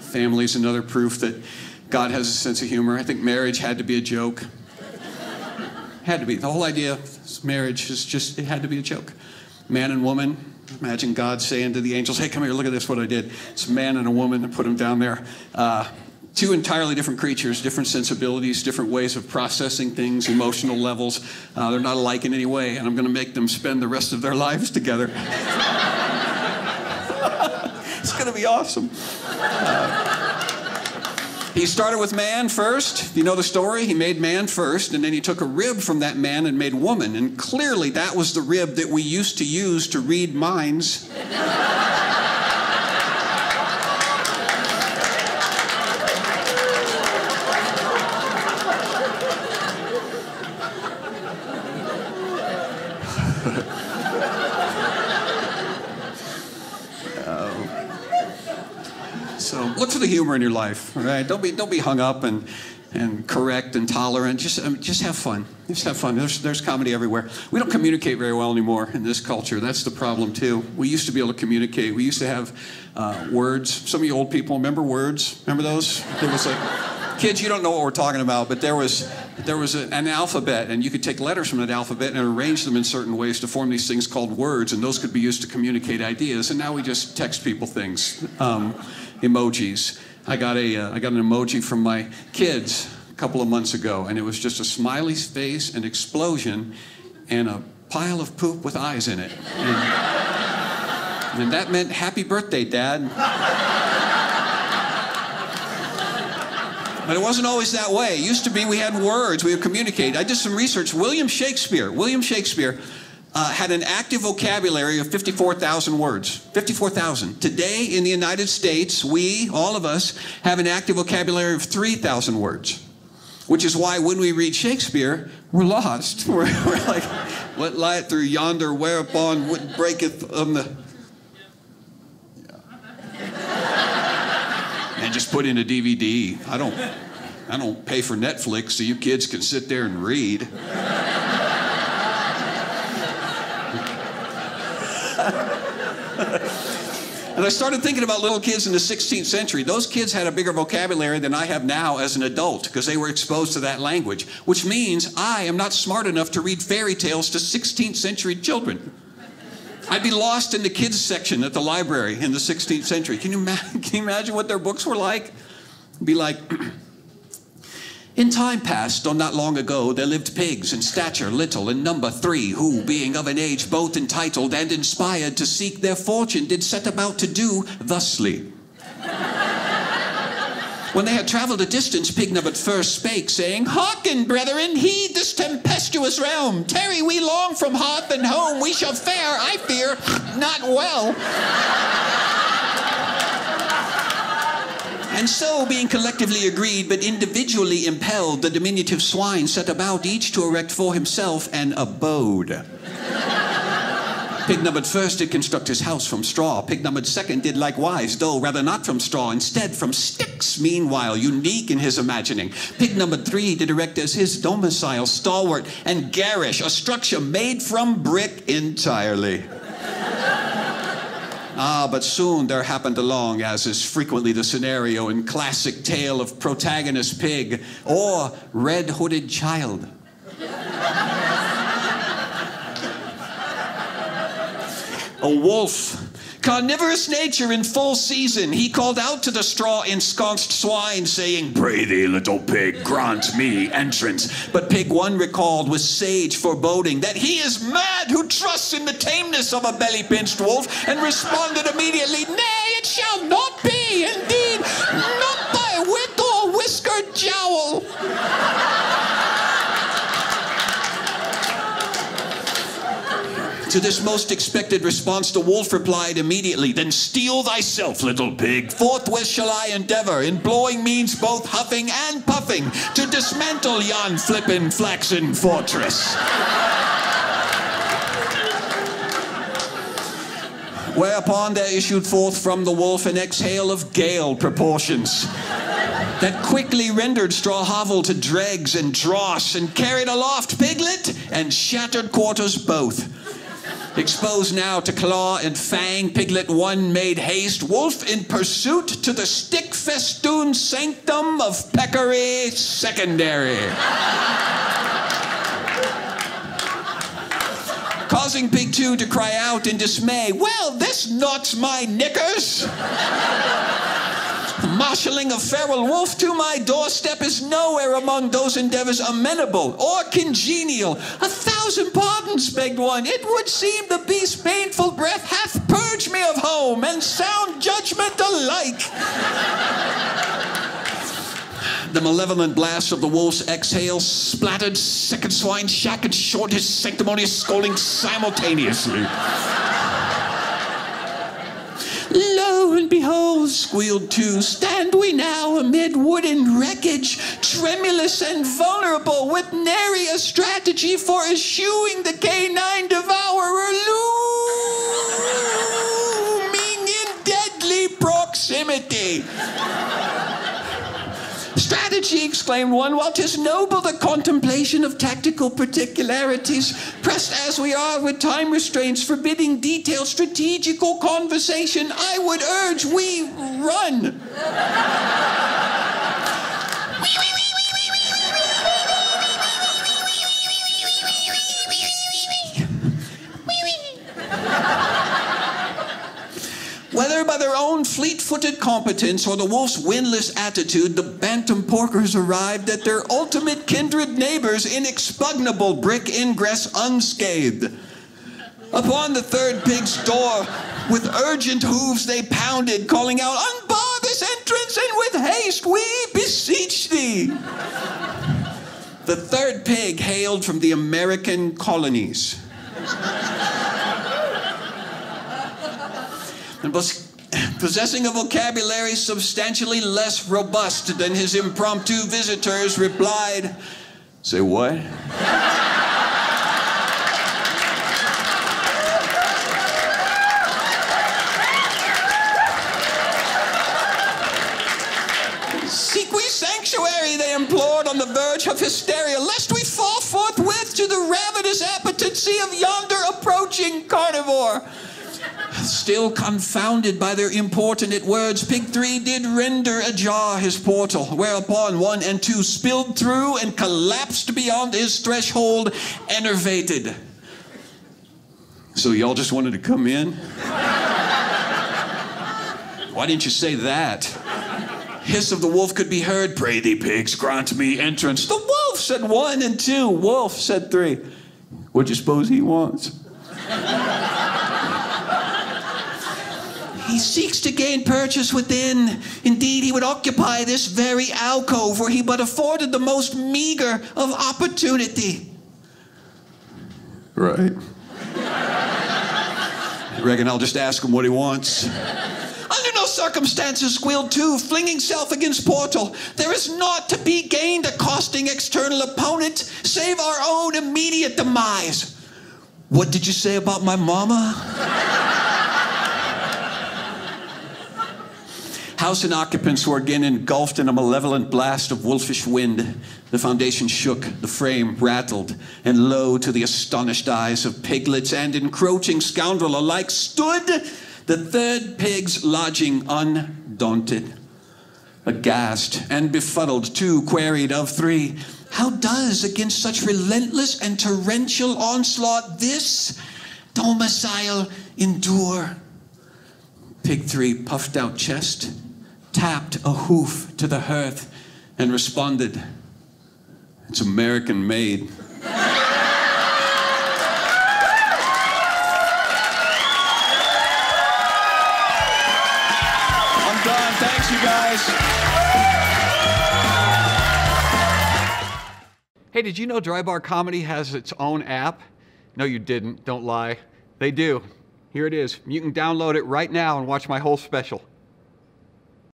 Family is another proof that God has a sense of humor. I think marriage had to be a joke. had to be. The whole idea of marriage is just, it had to be a joke. Man and woman, imagine God saying to the angels, hey, come here, look at this, what I did. It's a man and a woman, and put them down there. Uh, two entirely different creatures, different sensibilities, different ways of processing things, emotional levels. Uh, they're not alike in any way, and I'm going to make them spend the rest of their lives together. It's going to be awesome. Uh, he started with man first. You know the story? He made man first, and then he took a rib from that man and made woman. And clearly, that was the rib that we used to use to read minds. look for the humor in your life, all right? Don't be, don't be hung up and, and correct and tolerant. Just, mean, just have fun. Just have fun. There's, there's comedy everywhere. We don't communicate very well anymore in this culture. That's the problem, too. We used to be able to communicate. We used to have uh, words. Some of you old people remember words? Remember those? Was like, kids, you don't know what we're talking about, but there was, there was a, an alphabet, and you could take letters from that alphabet and arrange them in certain ways to form these things called words, and those could be used to communicate ideas. And now we just text people things. Um, emojis. I got, a, uh, I got an emoji from my kids a couple of months ago, and it was just a smiley face, an explosion, and a pile of poop with eyes in it. And, and that meant happy birthday, Dad. But it wasn't always that way. It used to be we had words, we would communicate. I did some research. William Shakespeare, William Shakespeare uh, had an active vocabulary of 54,000 words. 54,000. Today in the United States, we, all of us, have an active vocabulary of 3,000 words. Which is why when we read Shakespeare, we're lost. We're, we're like, what light through yonder whereupon wood breaketh on the. Yeah. And just put in a DVD. I don't, I don't pay for Netflix so you kids can sit there and read. and I started thinking about little kids in the 16th century. Those kids had a bigger vocabulary than I have now as an adult because they were exposed to that language, which means I am not smart enough to read fairy tales to 16th century children. I'd be lost in the kids section at the library in the 16th century. Can you, can you imagine what their books were like? be like, In time past, or not long ago, there lived pigs in stature little in number three, who, being of an age both entitled and inspired to seek their fortune, did set about to do thusly. when they had travelled a distance, Pignub at first spake, saying, Hearken, brethren, heed this tempestuous realm. Tarry we long from hearth and home, we shall fare, I fear, not well. And so, being collectively agreed but individually impelled, the diminutive swine set about each to erect for himself an abode. Pig numbered first did construct his house from straw. Pig numbered second did likewise, though rather not from straw, instead from sticks, meanwhile, unique in his imagining. Pig numbered three did erect as his domicile, stalwart and garish, a structure made from brick entirely. Ah, but soon there happened along, as is frequently the scenario in classic tale of protagonist pig or red hooded child. A wolf Carnivorous nature in full season, he called out to the straw ensconced swine, saying, Pray thee, little pig, grant me entrance. But pig one recalled with sage foreboding that he is mad who trusts in the tameness of a belly pinched wolf, and responded immediately, Nay, it shall not be, indeed, To this most expected response, the wolf replied immediately, Then steel thyself, little pig. Forthwith shall I endeavor, in blowing means both huffing and puffing, to dismantle yon flippin' flaxen fortress. Whereupon there issued forth from the wolf an exhale of gale proportions that quickly rendered straw hovel to dregs and dross and carried aloft piglet and shattered quarters both. Exposed now to claw and fang, Piglet 1 made haste, wolf in pursuit to the stick festooned sanctum of Peccary Secondary. Causing Pig 2 to cry out in dismay, Well, this knots my knickers! Marshalling a feral wolf to my doorstep is nowhere among those endeavors amenable or congenial. A thousand pardons, begged one. It would seem the beast's painful breath hath purged me of home and sound judgment alike. The malevolent blast of the wolf's exhale splattered second swine shack and short his sanctimonious scolding simultaneously. Lo behold, squealed two, stand we now amid wooden wreckage, tremulous and vulnerable, with nary a strategy for eschewing the canine devourer looming in deadly proximity. Strategy, exclaimed one, while 'tis noble the contemplation of tactical particularities, pressed as we are with time restraints forbidding detailed strategical conversation, I would urge we run. Competence or the wolf's windless attitude, the bantam porkers arrived at their ultimate kindred neighbor's inexpugnable brick ingress unscathed. Upon the third pig's door, with urgent hooves they pounded, calling out, Unbar this entrance, and with haste we beseech thee. The third pig hailed from the American colonies and was possessing a vocabulary substantially less robust than his impromptu visitors, replied, Say what? Seek we sanctuary, they implored on the verge of hysteria, lest we fall forthwith to the ravenous appetency of yonder approaching carnivore. Still confounded by their importunate words, Pig 3 did render ajar his portal, whereupon 1 and 2 spilled through and collapsed beyond his threshold, enervated. So y'all just wanted to come in? Why didn't you say that? Hiss of the wolf could be heard. Pray thee, pigs, grant me entrance. The wolf said one and two. Wolf said three. What do you suppose he wants? He seeks to gain purchase within. Indeed, he would occupy this very alcove where he but afforded the most meager of opportunity. Right. I reckon I'll just ask him what he wants. Under no circumstances, squealed two, flinging self against portal. There is naught to be gained accosting external opponent, save our own immediate demise. What did you say about my mama? House and occupants were again engulfed in a malevolent blast of wolfish wind. The foundation shook, the frame rattled, and lo, to the astonished eyes of piglets and encroaching scoundrel alike stood the third pig's lodging undaunted. Aghast and befuddled, two queried of three, How does, against such relentless and torrential onslaught, this domicile endure? Pig three puffed out chest, tapped a hoof to the hearth, and responded, It's American made. I'm done. Thanks, you guys. Hey, did you know Dry Bar Comedy has its own app? No, you didn't. Don't lie. They do. Here it is. You can download it right now and watch my whole special.